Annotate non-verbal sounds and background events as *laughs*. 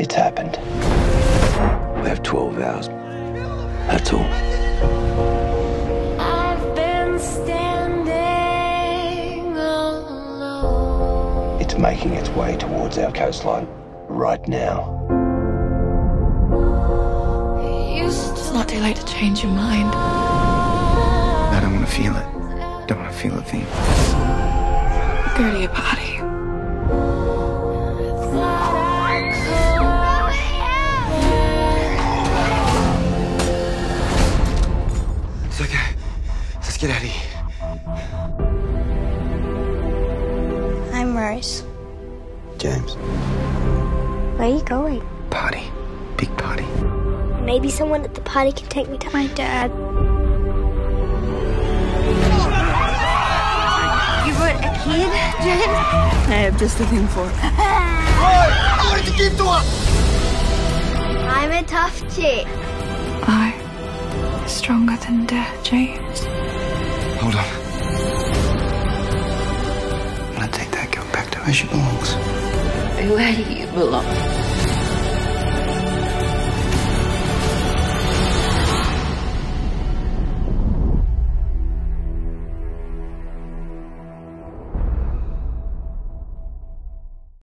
It's happened. We have 12 hours. That's all. I've been standing alone. It's making its way towards our coastline right now. It's not too late to change your mind. I don't want to feel it. Don't want to feel a thing. Go to your party. Get out of here. I'm Rose. James. Where are you going? Party. Big party. Maybe someone at the party can take me to my dad. You brought a kid, James? I have just a thing for it. *laughs* I'm a tough chick. I is stronger than death, James. Hold on. I'm gonna take that girl back to where she belongs. Where do you belong?